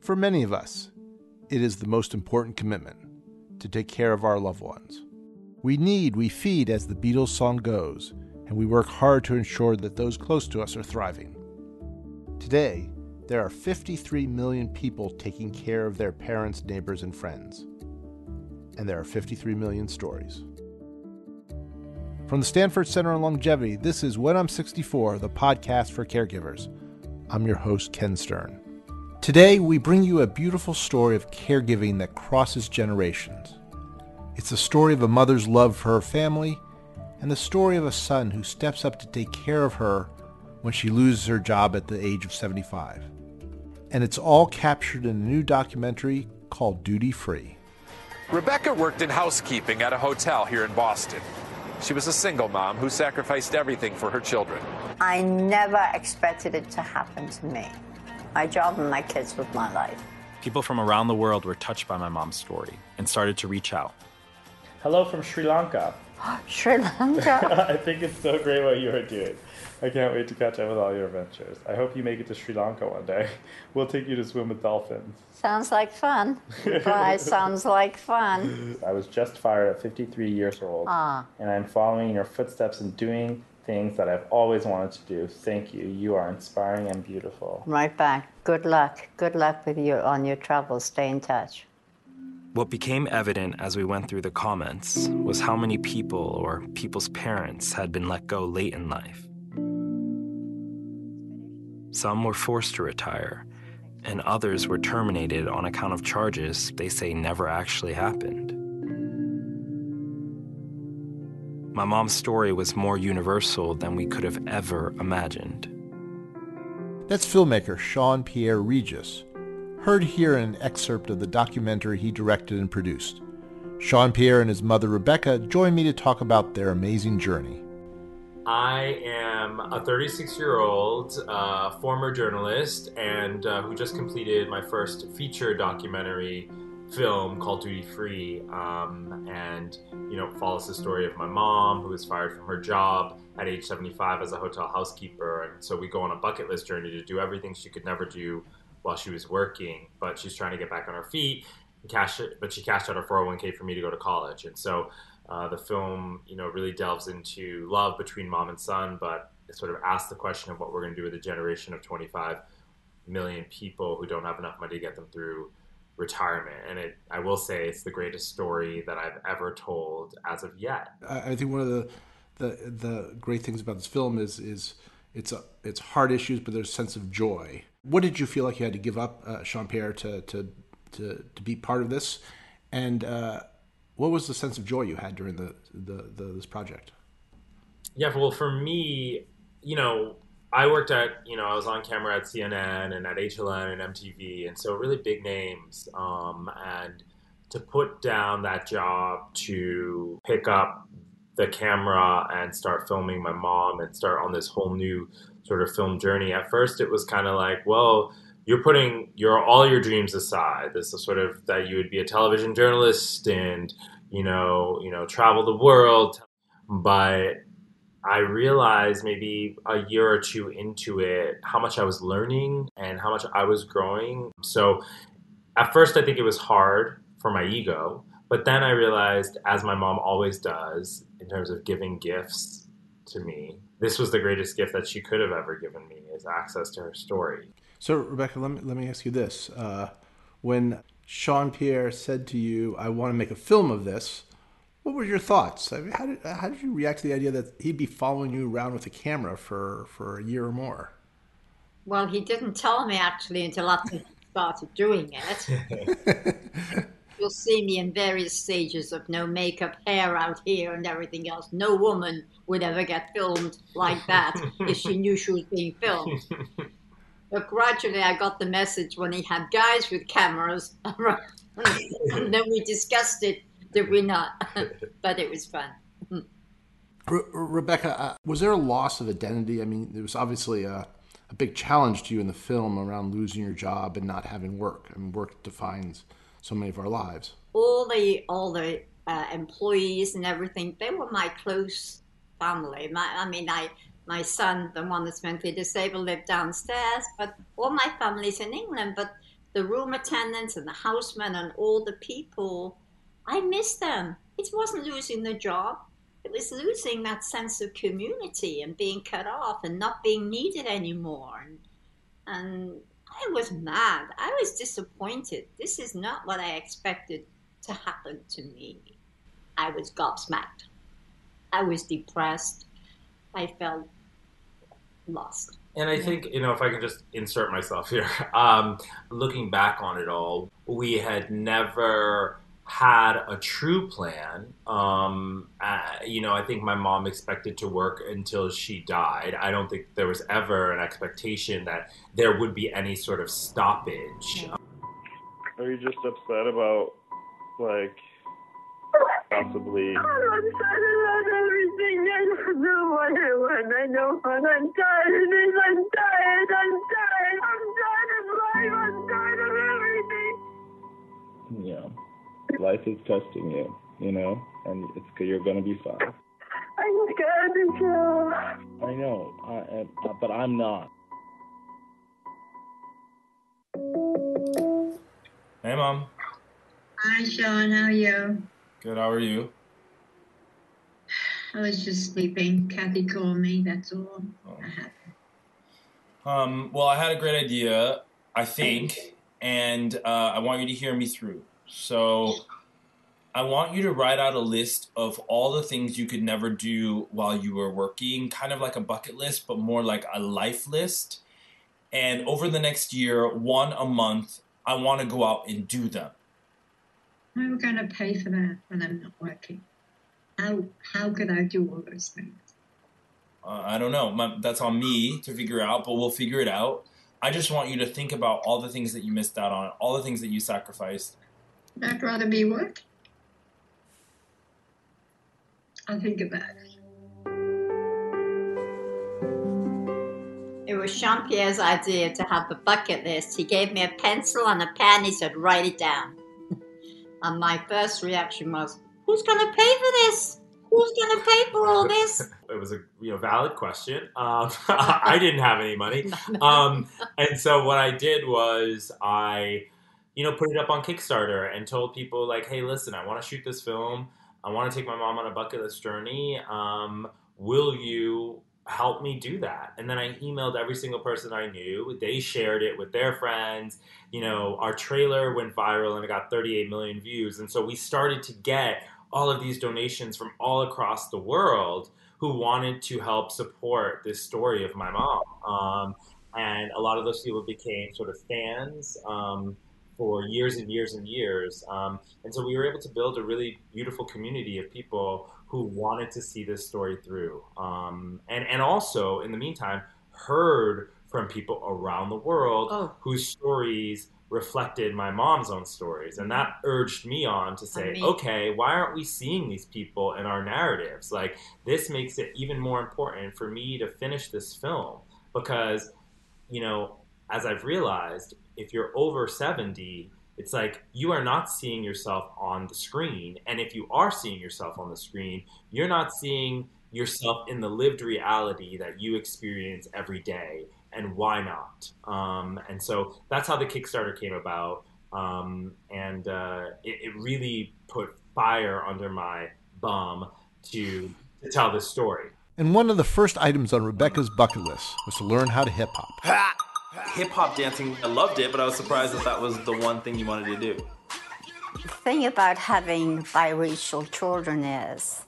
For many of us, it is the most important commitment to take care of our loved ones. We need, we feed, as the Beatles song goes, and we work hard to ensure that those close to us are thriving. Today, there are 53 million people taking care of their parents, neighbors, and friends. And there are 53 million stories. From the Stanford Center on Longevity, this is When I'm 64, the podcast for caregivers. I'm your host, Ken Stern. Today, we bring you a beautiful story of caregiving that crosses generations. It's the story of a mother's love for her family and the story of a son who steps up to take care of her when she loses her job at the age of 75. And it's all captured in a new documentary called Duty Free. Rebecca worked in housekeeping at a hotel here in Boston. She was a single mom who sacrificed everything for her children. I never expected it to happen to me. My job and my kids with my life. People from around the world were touched by my mom's story and started to reach out. Hello from Sri Lanka. Sri Lanka. I think it's so great what you are doing. I can't wait to catch up with all your adventures. I hope you make it to Sri Lanka one day. We'll take you to swim with dolphins. sounds like fun. Bye. sounds like fun. I was just fired at 53 years old, Ah. and I'm following your footsteps and doing things that I've always wanted to do. Thank you. You are inspiring and beautiful. Right back. Good luck. Good luck with you on your travels. Stay in touch. What became evident as we went through the comments was how many people or people's parents had been let go late in life. Some were forced to retire, and others were terminated on account of charges they say never actually happened. My mom's story was more universal than we could have ever imagined. That's filmmaker Sian-Pierre Regis, heard here in an excerpt of the documentary he directed and produced. Sian-Pierre and his mother Rebecca join me to talk about their amazing journey. I am a 36 year old uh, former journalist and uh, who just completed my first feature documentary film called Duty Free. Um, and, you know, follows the story of my mom who was fired from her job at age 75 as a hotel housekeeper. And so we go on a bucket list journey to do everything she could never do while she was working, but she's trying to get back on her feet. Cash but she cashed out her 401k for me to go to college. And so uh, the film, you know, really delves into love between mom and son, but it sort of asks the question of what we're going to do with a generation of 25 million people who don't have enough money to get them through retirement. And it, I will say, it's the greatest story that I've ever told as of yet. I, I think one of the, the the great things about this film is is it's a it's hard issues, but there's a sense of joy. What did you feel like you had to give up, uh, Sian-Pierre, to to to to be part of this, and uh, what was the sense of joy you had during the, the, the this project? Yeah, well, for me, you know, I worked at, you know, I was on camera at CNN and at HLN and MTV, and so really big names. Um, and to put down that job to pick up the camera and start filming my mom and start on this whole new sort of film journey. At first, it was kind of like, well, you're putting your all your dreams aside. This is sort of that you would be a television journalist and you know, you know, travel the world, but I realized maybe a year or two into it how much I was learning and how much I was growing. So at first, I think it was hard for my ego, but then I realized, as my mom always does, in terms of giving gifts to me, this was the greatest gift that she could have ever given me is access to her story. So, Rebecca, let me let me ask you this: uh, when Sian-Pierre said to you, "I want to make a film of this," what were your thoughts? I mean, how did how did you react to the idea that he'd be following you around with a camera for for a year or more? Well, he didn't tell me actually until after he started doing it. You'll see me in various stages of no makeup, hair out here, and everything else. No woman would ever get filmed like that if she knew she was being filmed. But gradually, I got the message when he had guys with cameras, and then we discussed it. Did we not? but it was fun. Re- Rebecca, uh, was there a loss of identity? I mean, there was obviously a, a big challenge to you in the film around losing your job and not having work. I mean, work defines so many of our lives. all the all the uh, employees and everything they were my close family my, i mean i my son the one that's mentally disabled lived downstairs but all my family's in england but the room attendants and the housemen and all the people, I miss them. It wasn't losing the job. It was losing that sense of community and being cut off and not being needed anymore. And, and I was mad. I was disappointed. This is not what I expected to happen to me. I was gobsmacked. I was depressed. I felt lost. And I think, you know, if I can just insert myself here, um, looking back on it all, we had never had a true plan. Um, uh, you know, I think my mom expected to work until she died. I don't think there was ever an expectation that there would be any sort of stoppage. Are you just upset about, like, possibly. I'm upset about everything. I don't know what I want. I know what I'm tired of this. I'm tired. I'm tired. I'm tired Life is testing you, you know, and it's you're gonna be fine. I'm scared to kill. I know, I, am, but I'm not. Hey, mom. Hi, Sian. How are you? Good. How are you? I was just sleeping. Kathy called me. That's all. Oh. Um, well, I had a great idea, I think, and uh, I want you to hear me through. So, I want you to write out a list of all the things you could never do while you were working, kind of like a bucket list, but more like a life list. And over the next year, one a month, I want to go out and do them. I'm going to pay for that when I'm not working? How how could I do all those things? Uh, I don't know. My, that's on me to figure out, but we'll figure it out. I just want you to think about all the things that you missed out on, all the things that you sacrificed. I'd rather be working. I'll think about it. It was Sian-Pierre's idea to have a bucket list. He gave me a pencil and a pen. He said, write it down. And my first reaction was, "Who's going to pay for this? Who's going to pay for all this?" It was a you know valid question. Um, I didn't have any money, um, and so what I did was I, you know, put it up on Kickstarter and told people like, "Hey, listen, I want to shoot this film. I want to take my mom on a bucket list journey. Um, will you help me do that. And then I emailed every single person I knew. They shared it with their friends. You know, our trailer went viral and it got 38 million views. And so we started to get all of these donations from all across the world who wanted to help support this story of my mom. Um, and a lot of those people became sort of fans. Um, for years and years and years. Um, and so we were able to build a really beautiful community of people who wanted to see this story through. Um, and, and also, in the meantime, heard from people around the world Oh. whose stories reflected my mom's own stories. And that urged me on to say, me. okay, why aren't we seeing these people in our narratives? Like, this makes it even more important for me to finish this film because, you know, as I've realized, if you're over 70, it's like you are not seeing yourself on the screen. And if you are seeing yourself on the screen, you're not seeing yourself in the lived reality that you experience every day. And why not? Um, and so that's how the Kickstarter came about. Um, and uh, it, it really put fire under my bum to, to tell this story. And one of the first items on Rebecca's bucket list was to learn how to hip hop. Hip hop dancing, I loved it, but I was surprised that that was the one thing you wanted to do. The thing about having biracial children is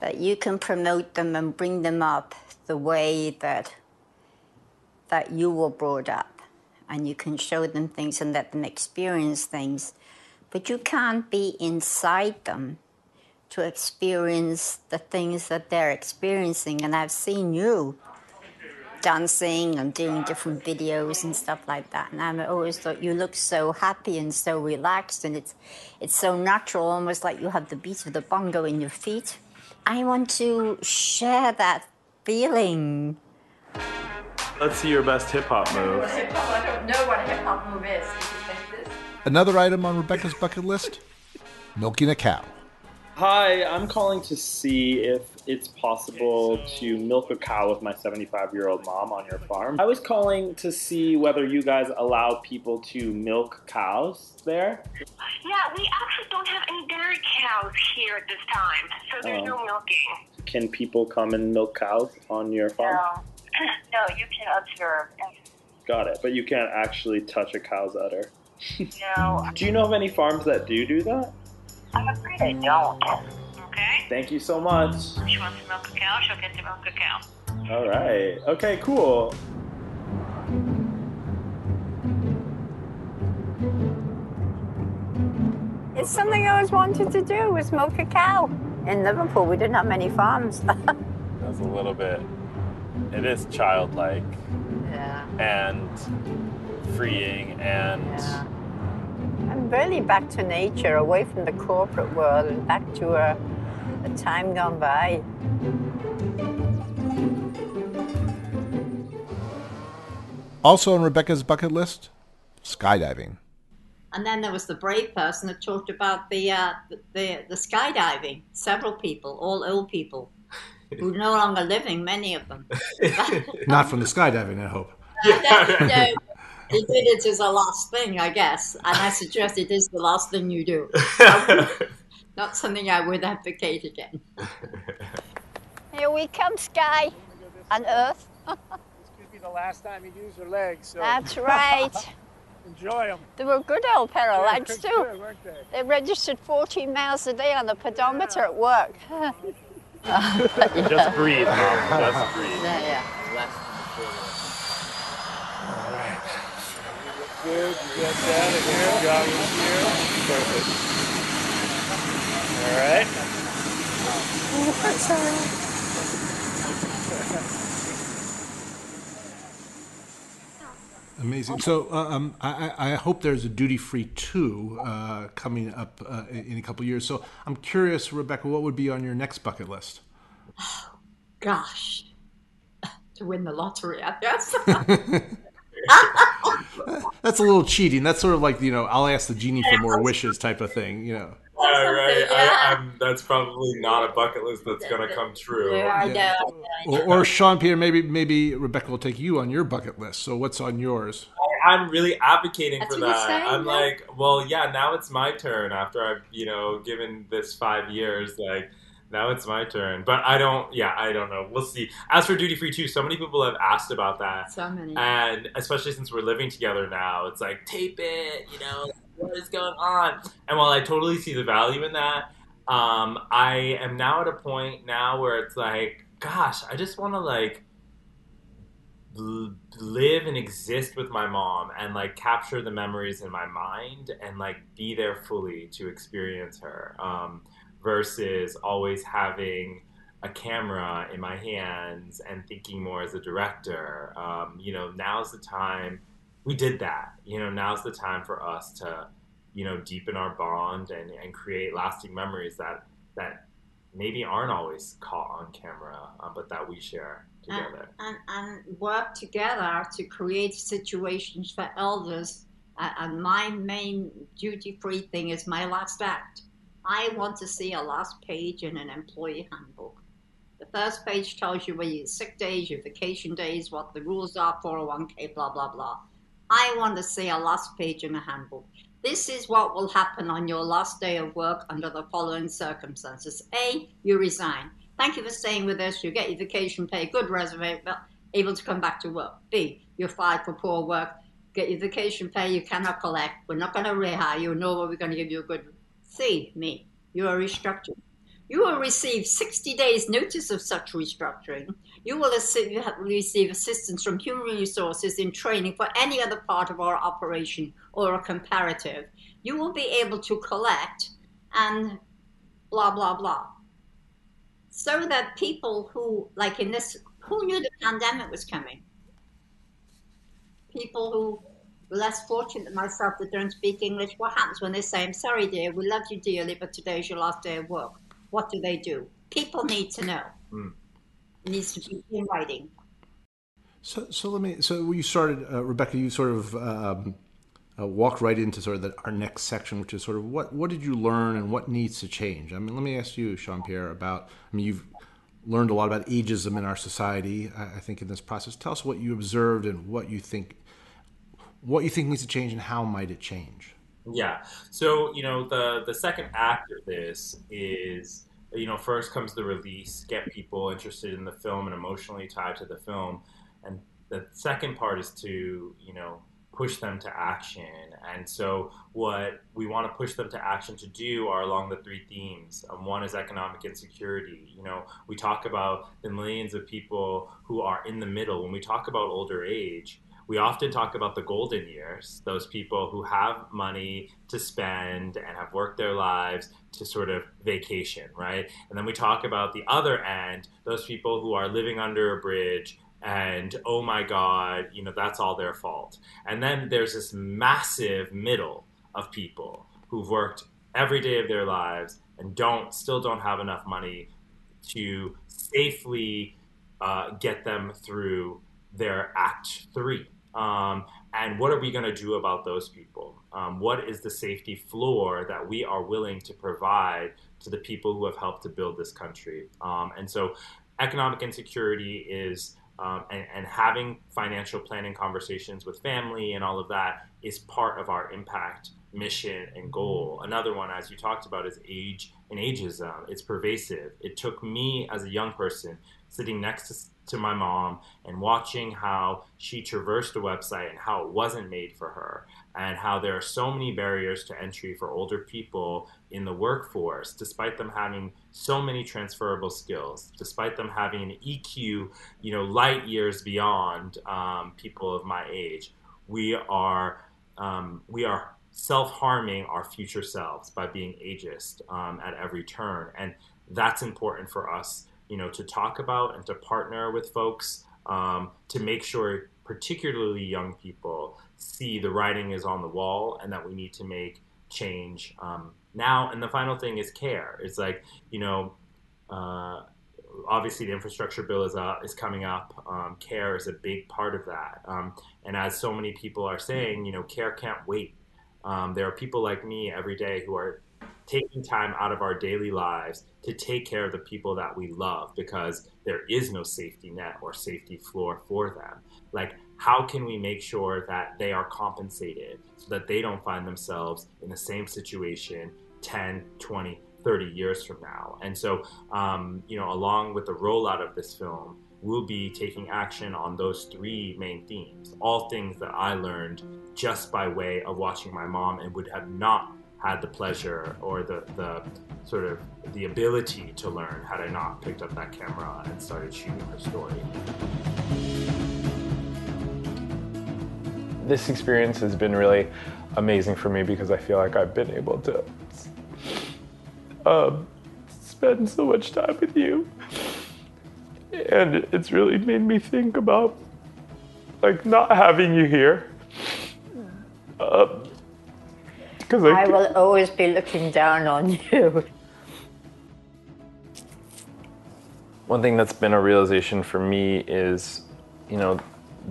that you can promote them and bring them up the way that that you were brought up. And you can show them things and let them experience things. But you can't be inside them to experience the things that they're experiencing. And I've seen you dancing and doing different videos and stuff like that. And I always thought you look so happy and so relaxed, and it's it's so natural, almost like you have the beat of the bongo in your feet. I want to share that feeling. Let's see your best hip hop move. I don't know what a hip hop move is. Another item on Rebecca's bucket list milking a cow. Hi, I'm calling to see if it's possible to milk a cow with my 75 year old mom on your farm. I was calling to see whether you guys allow people to milk cows there. Yeah, we actually don't have any dairy cows here at this time, so there's Oh. no milking. Can people come and milk cows on your farm? No, no, you can observe. Got it, but you can't actually touch a cow's udder. No, Do you know of any farms that do do that? I'm afraid I don't. Okay? Thanshe wants so much. She wants to milk a cow, she'll get to milk a cow. All right. Okay, cool. It's something I always wanted to do was milk a cow. In Liverpool, we didn't have many farms. That's a little bit. It is childlike yeah. and freeing and I'm really back to nature, away from the corporate world, and back to a, a time gone by. Also on Rebecca's bucket list, skydiving. And then there was the brave person that talked about the uh, the, the, the skydiving. Several people, all old people, who are no longer living. Many of them. Not from the skydiving, I hope. no, he did it as a last thing, I guess, and I suggest it is the last thing you do. Not something I would advocate again. Here we come, sky and earth. This could be the last time you use your legs. So. That's right. Enjoy them. They were good old pedal Yeah, lads good, too. good, weren't they? They registered 14 miles a day on the pedometer at work. Just breathe, Mom. Just breathe. Yeah, yeah. Good. You get that in here. Got it here. Perfect. All right. Amazing. So uh, um, I, I I hope there's a duty free two uh, coming up uh, in in a couple years. So I'm curious, Rebecca, what would be on your next bucket list? Gosh, to win the lottery, I guess. That's a little cheating. That's sort of like you know, I'll ask the genie for more wishes type of thing. You know. Yeah, right. I, I'm, that's probably not a bucket list that's gonna come true. Yeah, I know. Or, or Sean Peter, maybe maybe Rebecca will take you on your bucket list. So what's on yours? I, I'm really advocating That's for what you're that. saying, I'm yeah. like, well, yeah, now it's my turn after I've, you know, given this five years. Like, now it's my turn. But I don't, yeah, I don't know. We'll see. As for duty free too, so many people have asked about that. So many. And especially since we're living together now, it's like, tape it, you know, what is going on? And while I totally see the value in that, um, I am now at a point now where it's like, gosh, I just want to like l- live and exist with my mom and like capture the memories in my mind and like be there fully to experience her um, versus always having a camera in my hands and thinking more as a director um, you know now's the time we did that you know now's the time for us to you know deepen our bond and, and create lasting memories that that maybe aren't always caught on camera uh, but that we share together and, and work together to create situations for elders. Uh, and my main duty free thing is my last act. I want to see a last page in an employee handbook. The first page tells you where your sick days, your vacation days, what the rules are, 401k, blah, blah, blah. I want to see a last page in a handbook. This is what will happen on your last day of work under the following circumstances. A, you resign. Thank you for staying with us. You get your vacation pay, good resume, but able to come back to work. B, you're fired for poor work. Get your vacation pay, you cannot collect. We're not going to rehire you, nor are we going to give you a good. C, me, you are restructured. You will receive 60 days notice of such restructuring. You will receive assistance from human resources in training for any other part of our operation or a comparative. You will be able to collect and blah, blah, blah. So that people who, like in this, who knew the pandemic was coming? People who less fortunate than myself that don't speak English, what happens when they say, I'm sorry, dear, we love you dearly, but today's your last day of work? What do they do? People need to know. Mm. It needs to be in writing. So, so let me. So you started, uh, Rebecca. You sort of um, uh, walk right into sort of the, our next section, which is sort of what what did you learn and what needs to change. I mean, let me ask you, Sian-Pierre, about. I mean, you've learned a lot about ageism in our society. I, I think in this process, tell us what you observed and what you think what you think needs to change and how might it change. Yeah. So you know the the second act of this is you know first comes the release, get people interested in the film and emotionally tied to the film, and the second part is to you know push them to action. And so, what we want to push them to action to do are along the three themes. Um, one is economic insecurity. You know, we talk about the millions of people who are in the middle. When we talk about older age, we often talk about the golden years, those people who have money to spend and have worked their lives to sort of vacation, right? And then we talk about the other end, those people who are living under a bridge and oh my god you know that's all their fault and then there's this massive middle of people who've worked every day of their lives and don't still don't have enough money to safely uh, get them through their act three um, and what are we going to do about those people? Um, what is the safety floor that we are willing to provide to the people who have helped to build this country? Um, and so economic insecurity is um, and, and, having financial planning conversations with family and all of that is part of our impact mission and goal. Another one, as you talked about, is age and ageism. It's pervasive. It took me as a young person sitting next to, to my mom and watching how she traversed the website and how it wasn't made for her and how there are so many barriers to entry for older people in the workforce, despite them having so many transferable skills, despite them having an EQ, you know, light years beyond um, people of my age. We are um, we are self harming our future selves by being ageist um, at every turn, and that's important for us, you know, to talk about and to partner with folks um, to make sure, particularly young people, see the writing is on the wall and that we need to make change um, now. And the final thing is care. It's like, you know, uh, obviously the infrastructure bill is uh, is coming up. Um, care is a big part of that. Um, and as so many people are saying, you know, care can't wait. Um, there are people like me every day who are taking time out of our daily lives to take care of the people that we love because there is no safety net or safety floor for them. Like how can we make sure that they are compensated so that they don't find themselves in the same situation 10, 20, 30 years from now? And so, um, you know, along with the rollout of this film, we'll be taking action on those three main themes, all things that I learned just by way of watching my mom and would have not had the pleasure or the, the sort of the ability to learn had I not picked up that camera and started shooting her story. this experience has been really amazing for me because I feel like I've been able to um, spend so much time with you. And it's really made me think about like not having you here. Uh, because I, I will always be looking down on you. One thing that's been a realization for me is, you know,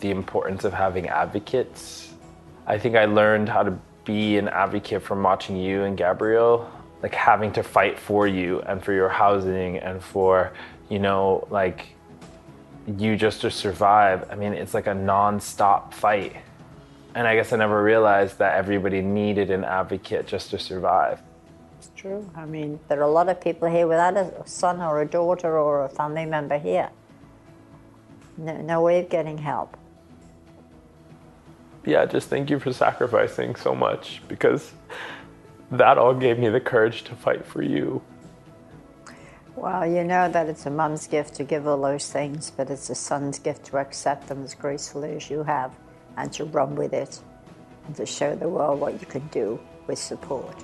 the importance of having advocates. I think I learned how to be an advocate from watching you and Gabrielle, like having to fight for you and for your housing and for, you know, like you just to survive. I mean, it's like a non-stop fight. And I guess I never realized that everybody needed an advocate just to survive. It's true. I mean, there are a lot of people here without a son or a daughter or a family member here no, no way of getting help. Yeah, just thank you for sacrificing so much because that all gave me the courage to fight for you. Well, you know that it's a mum's gift to give all those things, but it's a son's gift to accept them as gracefully as you have and to run with it and to show the world what you can do with support.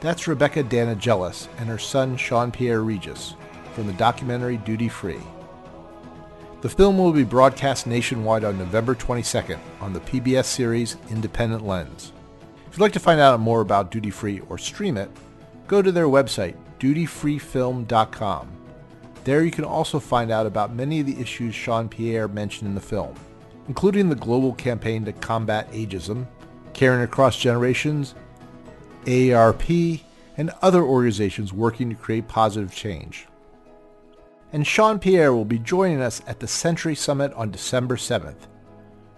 That's Rebecca Danigelis and her son Sian-Pierre Regis from the documentary Duty Free. The film will be broadcast nationwide on November 22nd on the PBS series Independent Lens. If you'd like to find out more about Duty Free or stream it, go to their website, dutyfreefilm.com. There you can also find out about many of the issues Sian-Pierre mentioned in the film, including the global campaign to combat ageism, Caring Across Generations, AARP, and other organizations working to create positive change. And Sian-Pierre will be joining us at the Century Summit on December 7th.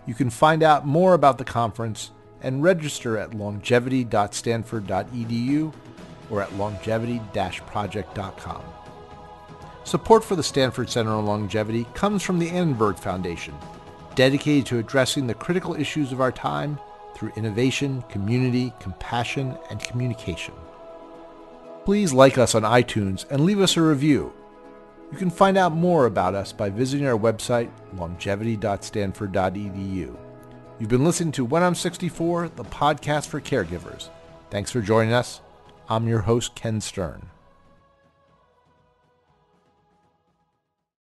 You can find out more about the conference and register at longevity.stanford.edu or at longevity-project.com. Support for the Stanford Center on Longevity comes from the Annenberg Foundation, dedicated to addressing the critical issues of our time through innovation, community, compassion, and communication. Please like us on iTunes and leave us a review. You can find out more about us by visiting our website, longevity.stanford.edu. You've been listening to When I'm 64, the podcast for caregivers. Thanks for joining us. I'm your host, Ken Stern.